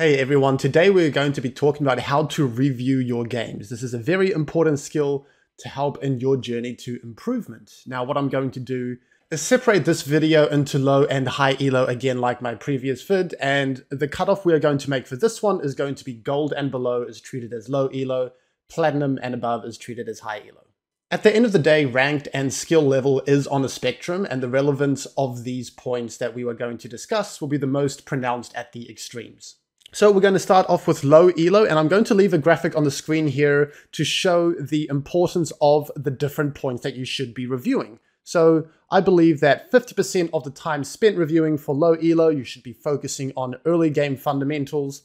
Hey everyone, today we're going to be talking about how to review your games. This is a very important skill to help in your journey to improvement. Now what I'm going to do is separate this video into low and high elo again like my previous vid and the cutoff we're going to make for this one is going to be gold and below is treated as low elo, platinum and above is treated as high elo. At the end of the day, ranked and skill level is on a spectrum, and the relevance of these points that we were going to discuss will be the most pronounced at the extremes. So we're going to start off with low elo and I'm going to leave a graphic on the screen here to show the importance of the different points that you should be reviewing. So I believe that 50% of the time spent reviewing for low elo, you should be focusing on early game fundamentals,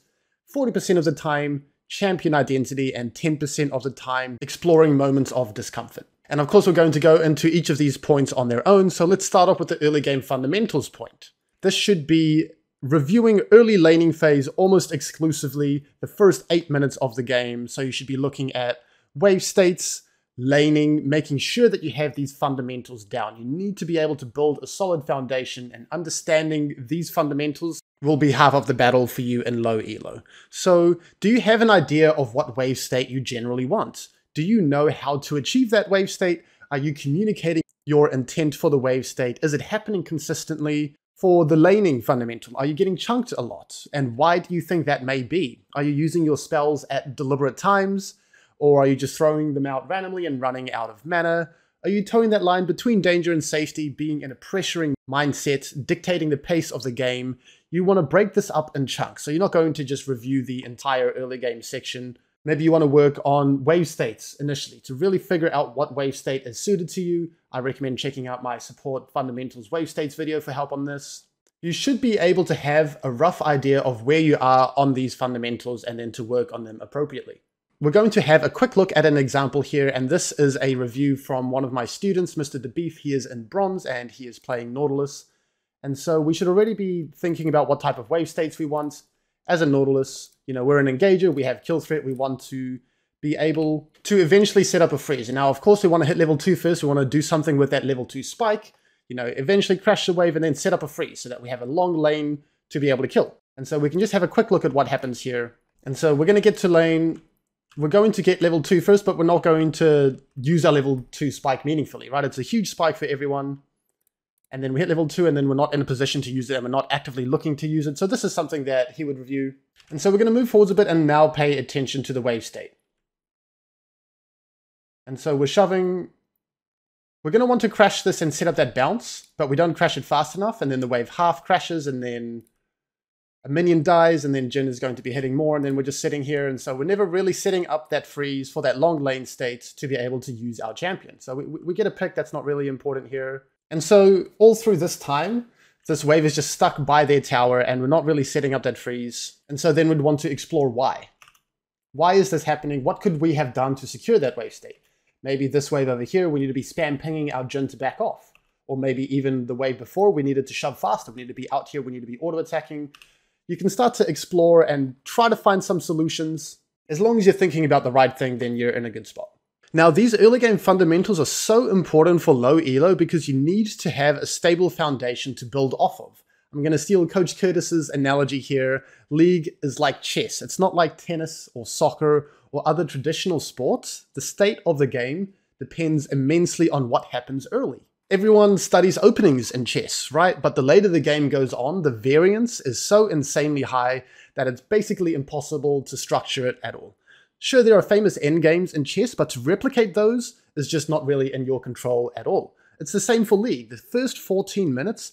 40% of the time champion identity, and 10% of the time exploring moments of discomfort. And of course, we're going to go into each of these points on their own. So let's start off with the early game fundamentals point. This should be reviewing early laning phase almost exclusively the first eight minutes of the game. So you should be looking at wave states, laning, making sure that you have these fundamentals down. You need to be able to build a solid foundation and understanding these fundamentals will be half of the battle for you in low elo. So do you have an idea of what wave state you generally want? Do you know how to achieve that wave state? Are you communicating your intent for the wave state? Is it happening consistently? For the laning fundamental, are you getting chunked a lot? And why do you think that may be? Are you using your spells at deliberate times? Or are you just throwing them out randomly and running out of mana? Are you toeing that line between danger and safety, being in a pressuring mindset, dictating the pace of the game? You want to break this up in chunks. So you're not going to just review the entire early game section. Maybe you want to work on wave states initially to really figure out what wave state is suited to you. I recommend checking out my support fundamentals wave states video for help on this. You should be able to have a rough idea of where you are on these fundamentals and then to work on them appropriately. We're going to have a quick look at an example here, and this is a review from one of my students, Mr. DeBeef. He is in bronze and he is playing Nautilus. And so we should already be thinking about what type of wave states we want as a Nautilus, you know, we're an engager, we have kill threat, we want to be able to eventually set up a freeze. Now, of course, we want to hit level two first. We want to do something with that level 2 spike, you know, eventually crash the wave and then set up a freeze so that we have a long lane to be able to kill. And so we can just have a quick look at what happens here. And so we're going to get to lane. We're going to get level two first, but we're not going to use our level 2 spike meaningfully, right? It's a huge spike for everyone and then we hit level two, and then we're not in a position to use it, and we're not actively looking to use it. So this is something that he would review. And so we're going to move forwards a bit and now pay attention to the wave state. And so we're shoving. We're going to want to crash this and set up that bounce, but we don't crash it fast enough, and then the wave half crashes, and then a minion dies, and then Jhin is going to be hitting more, and then we're just sitting here, and so we're never really setting up that freeze for that long lane state to be able to use our champion. So we, we get a pick that's not really important here. And so all through this time, this wave is just stuck by their tower and we're not really setting up that freeze. And so then we'd want to explore why. Why is this happening? What could we have done to secure that wave state? Maybe this wave over here, we need to be spam pinging our Jhin to back off. Or maybe even the wave before, we needed to shove faster. We need to be out here, we need to be auto attacking. You can start to explore and try to find some solutions. As long as you're thinking about the right thing, then you're in a good spot. Now, these early game fundamentals are so important for low elo because you need to have a stable foundation to build off of. I'm going to steal Coach Curtis's analogy here. League is like chess. It's not like tennis or soccer or other traditional sports. The state of the game depends immensely on what happens early. Everyone studies openings in chess, right? But the later the game goes on, the variance is so insanely high that it's basically impossible to structure it at all. Sure, there are famous endgames in chess, but to replicate those is just not really in your control at all. It's the same for League. The first 14 minutes,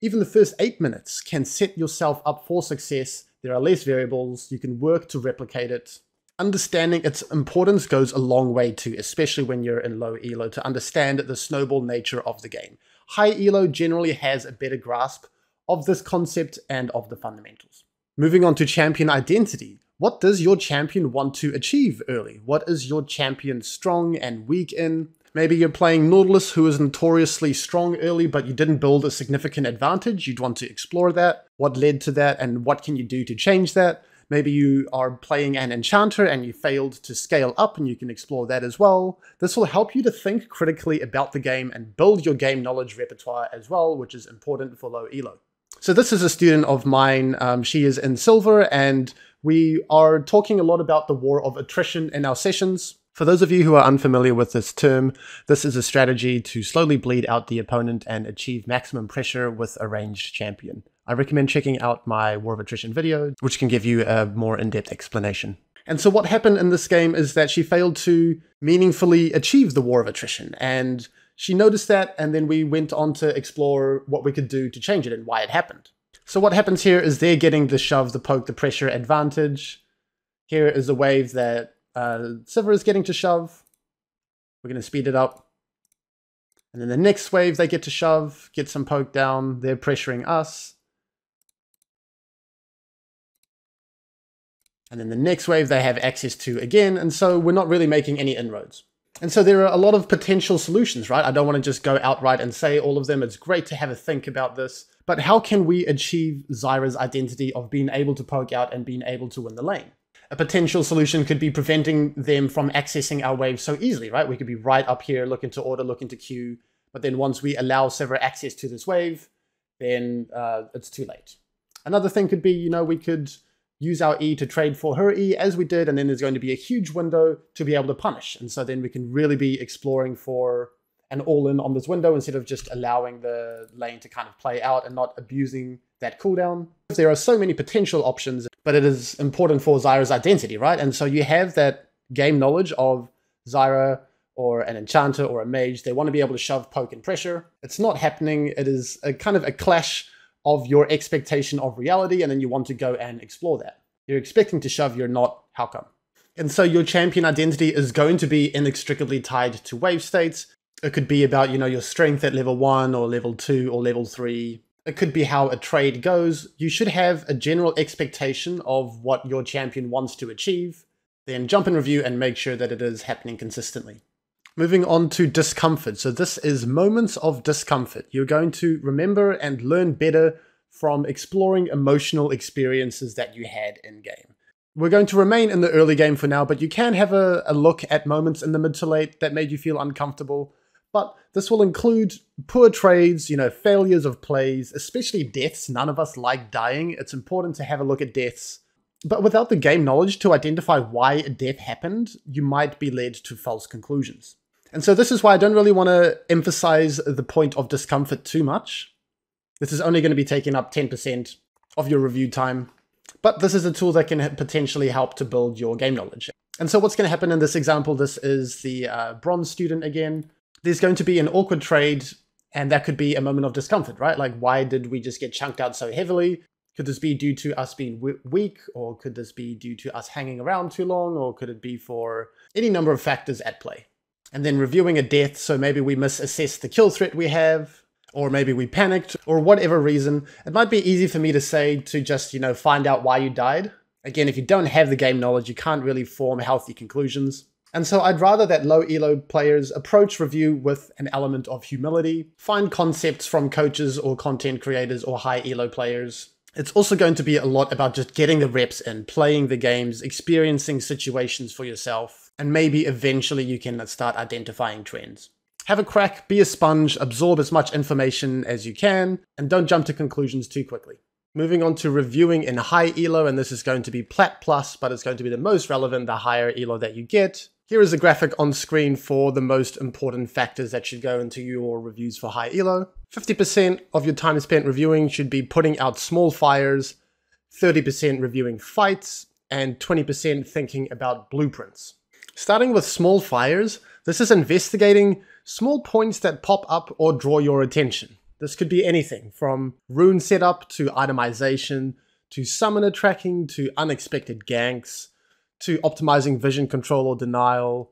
even the first 8 minutes, can set yourself up for success. There are less variables, you can work to replicate it. Understanding its importance goes a long way too, especially when you're in low elo, to understand the snowball nature of the game. High elo generally has a better grasp of this concept and of the fundamentals. Moving on to champion identity. What does your champion want to achieve early? What is your champion strong and weak in? Maybe you're playing Nautilus, who is notoriously strong early, but you didn't build a significant advantage. You'd want to explore that. What led to that, and what can you do to change that? Maybe you are playing an enchanter and you failed to scale up, and you can explore that as well. This will help you to think critically about the game and build your game knowledge repertoire as well, which is important for low elo. So this is a student of mine. Um, she is in silver and we are talking a lot about the war of attrition in our sessions. For those of you who are unfamiliar with this term, this is a strategy to slowly bleed out the opponent and achieve maximum pressure with a ranged champion. I recommend checking out my War of Attrition video, which can give you a more in-depth explanation. And so what happened in this game is that she failed to meaningfully achieve the War of Attrition, and she noticed that, and then we went on to explore what we could do to change it and why it happened. So what happens here is they're getting the shove, the poke, the pressure advantage. Here is a wave that uh, is getting to shove. We're going to speed it up. And then the next wave they get to shove, get some poke down. They're pressuring us. And then the next wave they have access to again, and so we're not really making any inroads. And so there are a lot of potential solutions, right? I don't want to just go outright and say all of them. It's great to have a think about this. But how can we achieve Zyra's identity of being able to poke out and being able to win the lane? A potential solution could be preventing them from accessing our waves so easily, right? We could be right up here, look into order, look into queue. But then once we allow Sivir access to this wave, then uh, it's too late. Another thing could be, you know, we could use our E to trade for her E as we did, and then there's going to be a huge window to be able to punish. And so then we can really be exploring for an all-in on this window instead of just allowing the lane to kind of play out and not abusing that cooldown. There are so many potential options, but it is important for Zyra's identity, right? And so you have that game knowledge of Zyra or an enchanter or a mage. They want to be able to shove, poke, and pressure. It's not happening. It is a kind of a clash of your expectation of reality, and then you want to go and explore that. You're expecting to shove, you're not. How come? And so your champion identity is going to be inextricably tied to wave states. It could be about, you know, your strength at level one or level two or level three. It could be how a trade goes. You should have a general expectation of what your champion wants to achieve. Then jump in review and make sure that it is happening consistently. Moving on to discomfort. So this is moments of discomfort. You're going to remember and learn better from exploring emotional experiences that you had in game. We're going to remain in the early game for now, but you can have a, a look at moments in the mid to late that made you feel uncomfortable. But this will include poor trades, you know, failures of plays, especially deaths. None of us like dying. It's important to have a look at deaths. But without the game knowledge to identify why a death happened, you might be led to false conclusions. And so this is why I don't really want to emphasize the point of discomfort too much. This is only going to be taking up 10% of your review time, but this is a tool that can potentially help to build your game knowledge. And so what's going to happen in this example, this is the uh, bronze student again. There's going to be an awkward trade, and that could be a moment of discomfort, right? Like, why did we just get chunked out so heavily? Could this be due to us being weak, or could this be due to us hanging around too long, or could it be for any number of factors at play? And then reviewing a death, so maybe we misassess the kill threat we have, or maybe we panicked, or whatever reason. It might be easy for me to say to just, you know, find out why you died. Again, if you don't have the game knowledge, you can't really form healthy conclusions. And so I'd rather that low elo players approach review with an element of humility, find concepts from coaches or content creators or high elo players. It's also going to be a lot about just getting the reps in, playing the games, experiencing situations for yourself, and maybe eventually you can start identifying trends. Have a crack, be a sponge, absorb as much information as you can, and don't jump to conclusions too quickly. Moving on to reviewing in high ELO, and this is going to be Plat Plus, but it's going to be the most relevant the higher ELO that you get. Here is a graphic on screen for the most important factors that should go into your reviews for high ELO. 50% of your time spent reviewing should be putting out small fires, 30% reviewing fights, and 20% thinking about blueprints. Starting with small fires, this is investigating small points that pop up or draw your attention. This could be anything from rune setup to itemization, to summoner tracking, to unexpected ganks, to optimizing vision control or denial,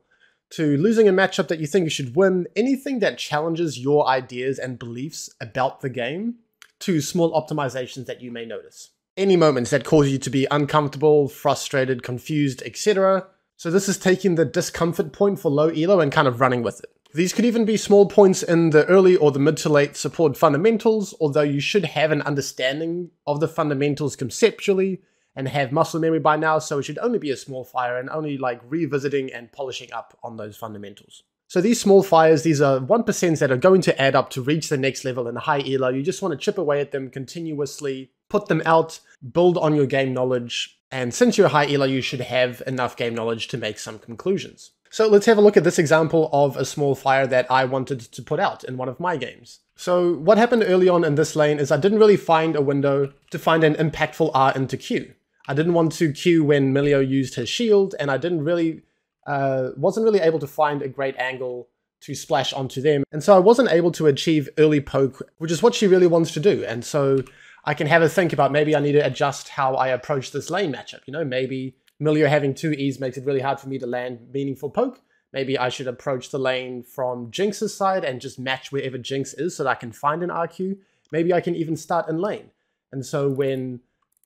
to losing a matchup that you think you should win, anything that challenges your ideas and beliefs about the game, to small optimizations that you may notice. Any moments that cause you to be uncomfortable, frustrated, confused, etc., so this is taking the discomfort point for low elo and kind of running with it. These could even be small points in the early or the mid to late support fundamentals, although you should have an understanding of the fundamentals conceptually and have muscle memory by now, so it should only be a small fire and only like revisiting and polishing up on those fundamentals. So these small fires, these are 1% that are going to add up to reach the next level in high elo. You just want to chip away at them continuously, put them out, build on your game knowledge, and since you're high elo, you should have enough game knowledge to make some conclusions. So let's have a look at this example of a small fire that I wanted to put out in one of my games. So what happened early on in this lane is I didn't really find a window to find an impactful R into Q. I didn't want to Q when Milio used his shield, and I didn't really uh, wasn't really able to find a great angle to splash onto them. And so I wasn't able to achieve early poke, which is what she really wants to do. And so I can have a think about maybe I need to adjust how I approach this lane matchup. You know, maybe Milio having two E's makes it really hard for me to land meaningful poke. Maybe I should approach the lane from Jinx's side and just match wherever Jinx is so that I can find an RQ. Maybe I can even start in lane. And so when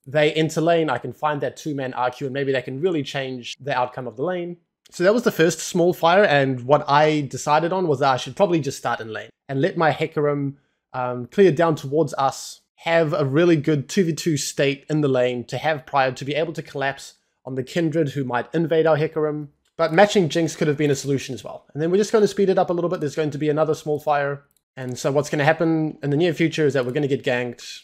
they enter lane, I can find that two-man RQ and maybe they can really change the outcome of the lane. So that was the first small fire, and what I decided on was that I should probably just start in lane and let my Hecarim um, clear down towards us, have a really good 2v2 state in the lane to have prior to be able to collapse on the Kindred who might invade our Hecarim. But matching Jinx could have been a solution as well. And then we're just going to speed it up a little bit. There's going to be another small fire. And so what's going to happen in the near future is that we're going to get ganked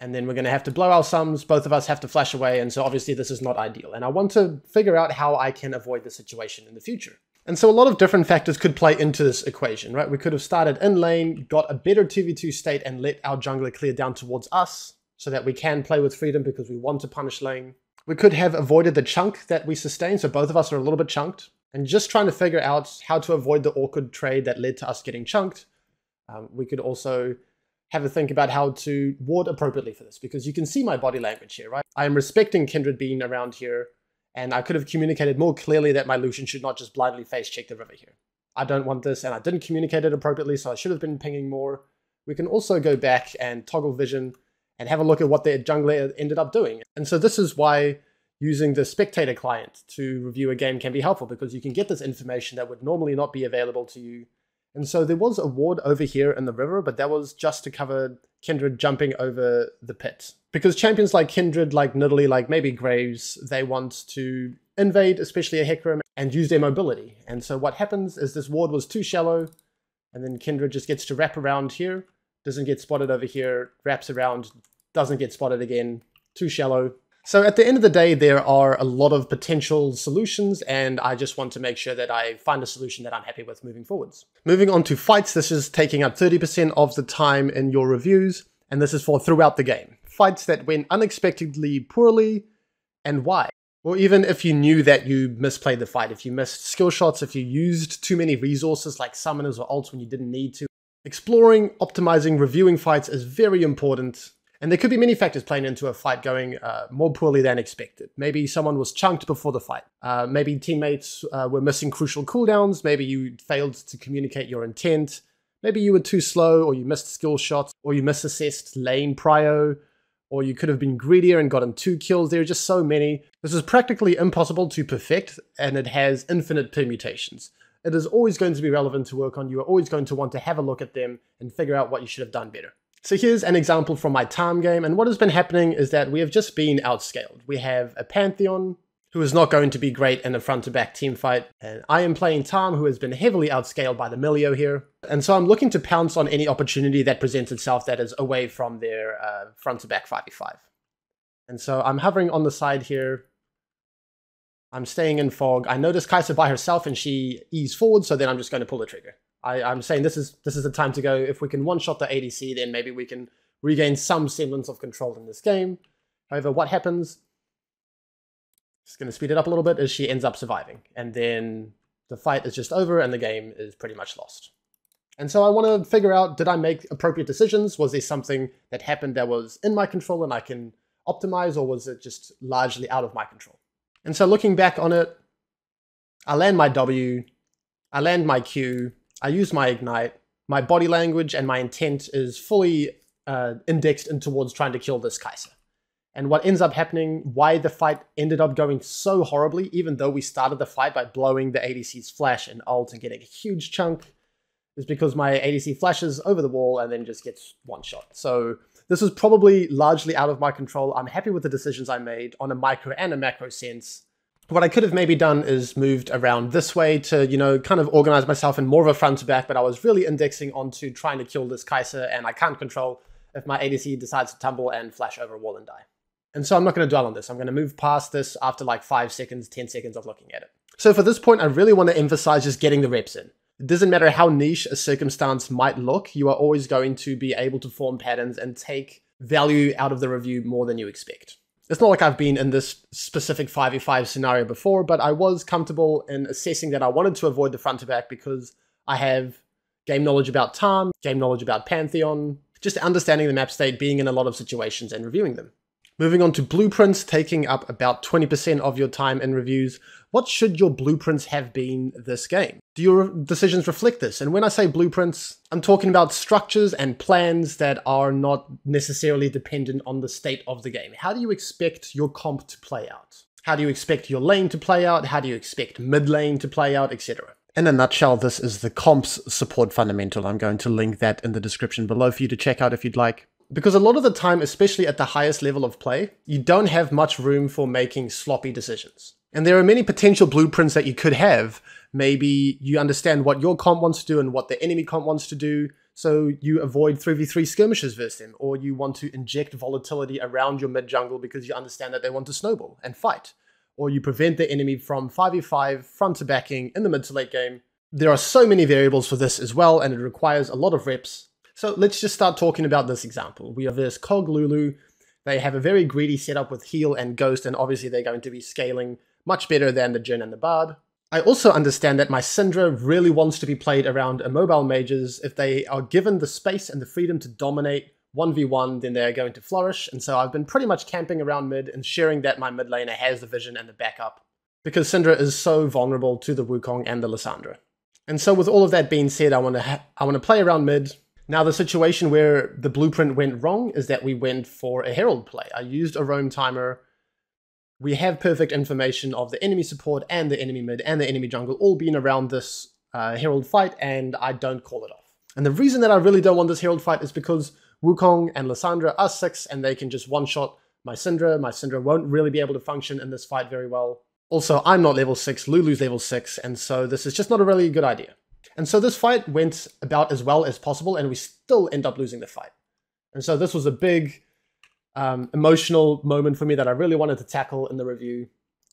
and then we're going to have to blow our sums. Both of us have to flash away, and so obviously this is not ideal. And I want to figure out how I can avoid the situation in the future. And so a lot of different factors could play into this equation, right? We could have started in lane, got a better 2v2 state, and let our jungler clear down towards us so that we can play with freedom because we want to punish lane. We could have avoided the chunk that we sustained, so both of us are a little bit chunked. And just trying to figure out how to avoid the awkward trade that led to us getting chunked. Um, we could also have a think about how to ward appropriately for this because you can see my body language here, right? I am respecting Kindred being around here and I could have communicated more clearly that my Lucian should not just blindly face check the river here. I don't want this and I didn't communicate it appropriately so I should have been pinging more. We can also go back and toggle vision and have a look at what their jungler ended up doing. And so this is why using the spectator client to review a game can be helpful because you can get this information that would normally not be available to you and so there was a ward over here in the river, but that was just to cover Kindred jumping over the pit. Because champions like Kindred, like Nidalee, like maybe Graves, they want to invade, especially a Hecarim, and use their mobility. And so what happens is this ward was too shallow, and then Kindred just gets to wrap around here, doesn't get spotted over here, wraps around, doesn't get spotted again, too shallow, so at the end of the day, there are a lot of potential solutions, and I just want to make sure that I find a solution that I'm happy with moving forwards. Moving on to fights, this is taking up 30% of the time in your reviews, and this is for throughout the game. Fights that went unexpectedly poorly, and why. Or even if you knew that you misplayed the fight, if you missed skill shots, if you used too many resources like summoners or ults when you didn't need to. Exploring, optimizing, reviewing fights is very important and there could be many factors playing into a fight going uh, more poorly than expected. Maybe someone was chunked before the fight. Uh, maybe teammates uh, were missing crucial cooldowns. Maybe you failed to communicate your intent. Maybe you were too slow, or you missed skill shots, or you misassessed lane prio, or you could have been greedier and gotten two kills. There are just so many. This is practically impossible to perfect, and it has infinite permutations. It is always going to be relevant to work on. You are always going to want to have a look at them and figure out what you should have done better. So here's an example from my Tahm game, and what has been happening is that we have just been outscaled. We have a Pantheon who is not going to be great in a front-to-back team fight, and I am playing Tahm, who has been heavily outscaled by the Milio here, and so I'm looking to pounce on any opportunity that presents itself that is away from their uh, front-to-back 5v5. And so I'm hovering on the side here, I'm staying in fog. I notice Kai'Sa by herself and she ease forward, so then I'm just going to pull the trigger. I, I'm saying this is this is the time to go. If we can one-shot the ADC, then maybe we can regain some semblance of control in this game. However, what happens, just going to speed it up a little bit, is she ends up surviving. And then the fight is just over and the game is pretty much lost. And so I want to figure out, did I make appropriate decisions? Was there something that happened that was in my control and I can optimize, or was it just largely out of my control? And so looking back on it, I land my W, I land my Q, I use my Ignite, my body language and my intent is fully uh, indexed in towards trying to kill this Kai'Sa. And what ends up happening, why the fight ended up going so horribly, even though we started the fight by blowing the ADC's flash and ult and getting a huge chunk, is because my ADC flashes over the wall and then just gets one shot. So this was probably largely out of my control. I'm happy with the decisions I made on a micro and a macro sense, What I could have maybe done is moved around this way to, you know, kind of organize myself in more of a front to back, but I was really indexing onto trying to kill this Kai'Sa, and I can't control if my ADC decides to tumble and flash over a wall and die. And so I'm not going to dwell on this. I'm going to move past this after like 5 seconds, 10 seconds of looking at it. So for this point, I really want to emphasize just getting the reps in. It doesn't matter how niche a circumstance might look, you are always going to be able to form patterns and take value out of the review more than you expect. It's not like I've been in this specific 5v5 scenario before, but I was comfortable in assessing that I wanted to avoid the front to back because I have game knowledge about Tahm, game knowledge about Pantheon, just understanding the map state, being in a lot of situations and reviewing them. Moving on to blueprints, taking up about 20% of your time in reviews. What should your blueprints have been this game? Do your decisions reflect this? And when I say blueprints, I'm talking about structures and plans that are not necessarily dependent on the state of the game. How do you expect your comp to play out? How do you expect your lane to play out? How do you expect mid lane to play out, etc.? In a nutshell, this is the comps support fundamental. I'm going to link that in the description below for you to check out if you'd like because a lot of the time, especially at the highest level of play, you don't have much room for making sloppy decisions. And there are many potential blueprints that you could have. Maybe you understand what your comp wants to do and what the enemy comp wants to do, so you avoid 3v3 skirmishes versus them, or you want to inject volatility around your mid jungle because you understand that they want to snowball and fight, or you prevent the enemy from 5v5 front to backing in the mid to late game. There are so many variables for this as well, and it requires a lot of reps so let's just start talking about this example. We have this Kog Lulu. They have a very greedy setup with heal and ghost, and obviously they're going to be scaling much better than the Jhin and the Bard. I also understand that my Syndra really wants to be played around immobile mages. If they are given the space and the freedom to dominate 1v1, then they're going to flourish. And so I've been pretty much camping around mid, and ensuring that my mid laner has the vision and the backup. Because Syndra is so vulnerable to the Wukong and the Lissandra. And so with all of that being said, I want to I want to play around mid, now, the situation where the blueprint went wrong is that we went for a Herald play. I used a roam timer. We have perfect information of the enemy support and the enemy mid and the enemy jungle all being around this uh, Herald fight, and I don't call it off. And the reason that I really don't want this Herald fight is because Wukong and Lissandra are 6, and they can just one-shot my Syndra. My Syndra won't really be able to function in this fight very well. Also, I'm not level 6, Lulu's level 6, and so this is just not a really good idea. And so this fight went about as well as possible, and we still end up losing the fight. And so this was a big um, emotional moment for me that I really wanted to tackle in the review.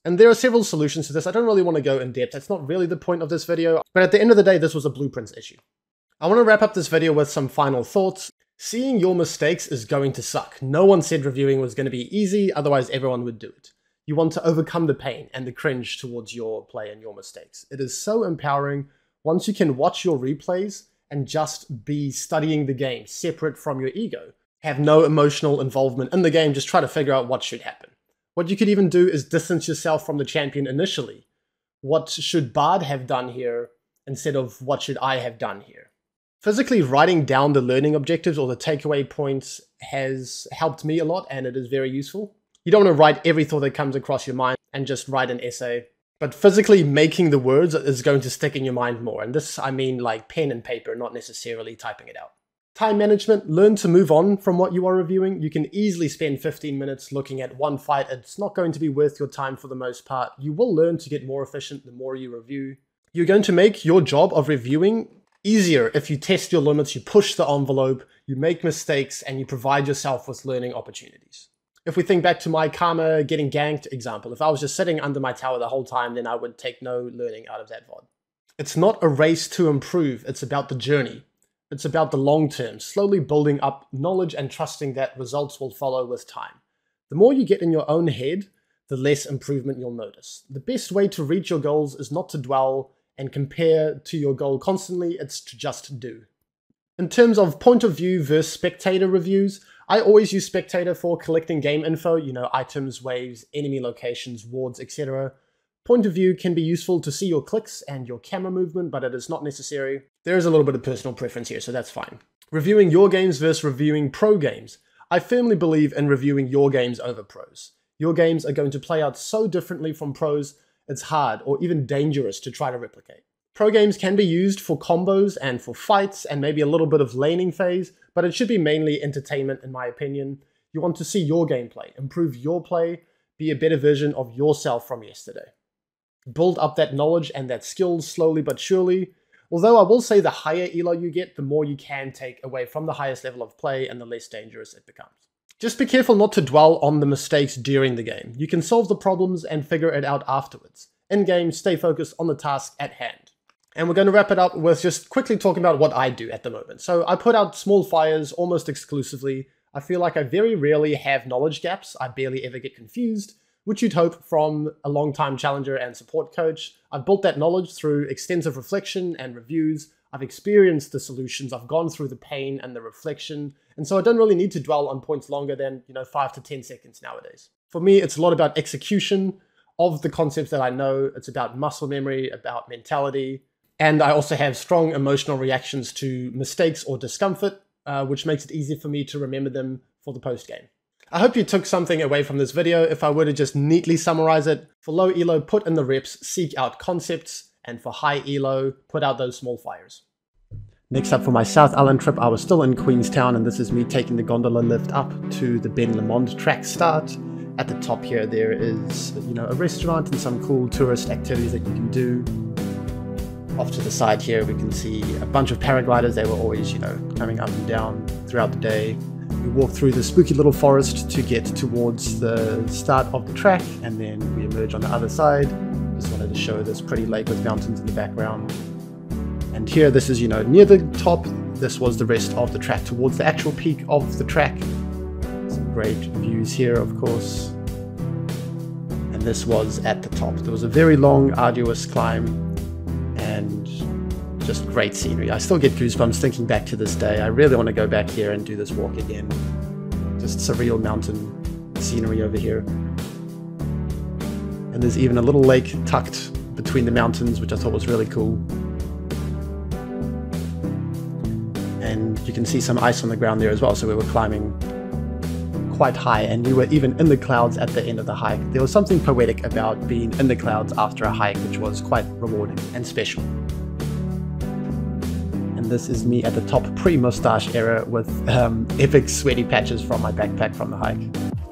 And there are several solutions to this. I don't really want to go in depth. That's not really the point of this video. But at the end of the day, this was a blueprints issue. I want to wrap up this video with some final thoughts. Seeing your mistakes is going to suck. No one said reviewing was going to be easy, otherwise everyone would do it. You want to overcome the pain and the cringe towards your play and your mistakes. It is so empowering once you can watch your replays and just be studying the game separate from your ego, have no emotional involvement in the game, just try to figure out what should happen. What you could even do is distance yourself from the champion initially. What should Bard have done here instead of what should I have done here? Physically writing down the learning objectives or the takeaway points has helped me a lot and it is very useful. You don't want to write every thought that comes across your mind and just write an essay. But physically making the words is going to stick in your mind more. And this, I mean like pen and paper, not necessarily typing it out. Time management, learn to move on from what you are reviewing. You can easily spend 15 minutes looking at one fight. It's not going to be worth your time for the most part. You will learn to get more efficient the more you review. You're going to make your job of reviewing easier if you test your limits, you push the envelope, you make mistakes, and you provide yourself with learning opportunities if we think back to my Karma getting ganked example, if I was just sitting under my tower the whole time, then I would take no learning out of that VOD. It's not a race to improve, it's about the journey. It's about the long term, slowly building up knowledge and trusting that results will follow with time. The more you get in your own head, the less improvement you'll notice. The best way to reach your goals is not to dwell and compare to your goal constantly, it's to just do. In terms of point of view versus spectator reviews, I always use Spectator for collecting game info, you know, items, waves, enemy locations, wards, etc. Point of view can be useful to see your clicks and your camera movement, but it is not necessary. There is a little bit of personal preference here, so that's fine. Reviewing your games versus reviewing pro games. I firmly believe in reviewing your games over pros. Your games are going to play out so differently from pros, it's hard or even dangerous to try to replicate. Pro games can be used for combos and for fights and maybe a little bit of laning phase, but it should be mainly entertainment in my opinion. You want to see your gameplay, improve your play, be a better version of yourself from yesterday. build up that knowledge and that skill slowly but surely. Although I will say the higher elo you get, the more you can take away from the highest level of play and the less dangerous it becomes. Just be careful not to dwell on the mistakes during the game. You can solve the problems and figure it out afterwards. In game, stay focused on the task at hand. And we're going to wrap it up with just quickly talking about what I do at the moment. So I put out small fires almost exclusively. I feel like I very rarely have knowledge gaps. I barely ever get confused which you'd hope from a long-time challenger and support coach. I've built that knowledge through extensive reflection and reviews. I've experienced the solutions. I've gone through the pain and the reflection. And so I don't really need to dwell on points longer than, you know, five to 10 seconds nowadays. For me, it's a lot about execution of the concepts that I know. It's about muscle memory, about mentality. And I also have strong emotional reactions to mistakes or discomfort, uh, which makes it easy for me to remember them for the post game. I hope you took something away from this video. If I were to just neatly summarize it, for low elo, put in the reps, seek out concepts, and for high elo, put out those small fires. Next up for my South Island trip, I was still in Queenstown, and this is me taking the gondola lift up to the Ben Lomond track start. At the top here, there is, you know, a restaurant and some cool tourist activities that you can do. Off to the side here, we can see a bunch of paragliders. They were always, you know, coming up and down throughout the day. We walk through the spooky little forest to get towards the start of the track, and then we emerge on the other side. Just wanted to show this pretty lake with mountains in the background. And here, this is, you know, near the top. This was the rest of the track towards the actual peak of the track. Some great views here, of course. And this was at the top. There was a very long, arduous climb, just great scenery. I still get goosebumps thinking back to this day. I really want to go back here and do this walk again. Just surreal mountain scenery over here. And there's even a little lake tucked between the mountains, which I thought was really cool. And you can see some ice on the ground there as well, so we were climbing quite high and we were even in the clouds at the end of the hike. There was something poetic about being in the clouds after a hike, which was quite rewarding and special this is me at the top pre-mustache era with um, epic sweaty patches from my backpack from the hike.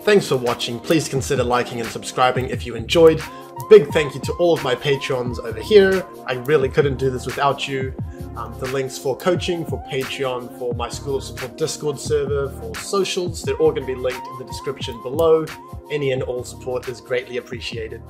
Thanks for watching, please consider liking and subscribing if you enjoyed. Big thank you to all of my patrons over here, I really couldn't do this without you. Um, the links for coaching, for Patreon, for my School of Support Discord server, for socials, they're all going to be linked in the description below. Any and all support is greatly appreciated.